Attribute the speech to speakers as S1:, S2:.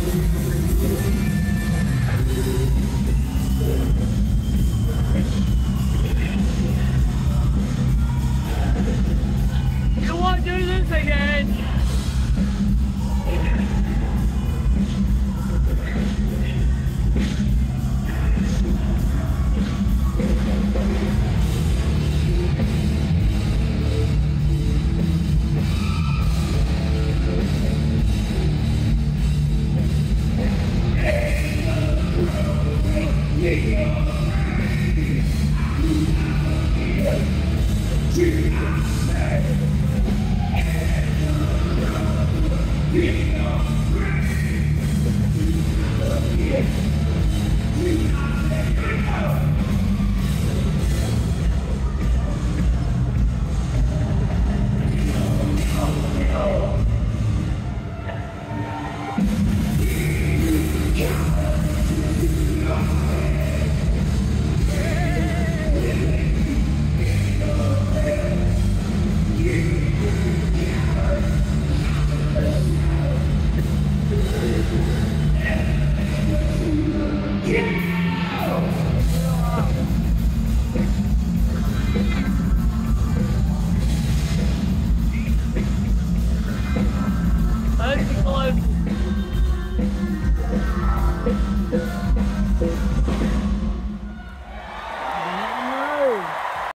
S1: Come on, do this again.
S2: Yeah.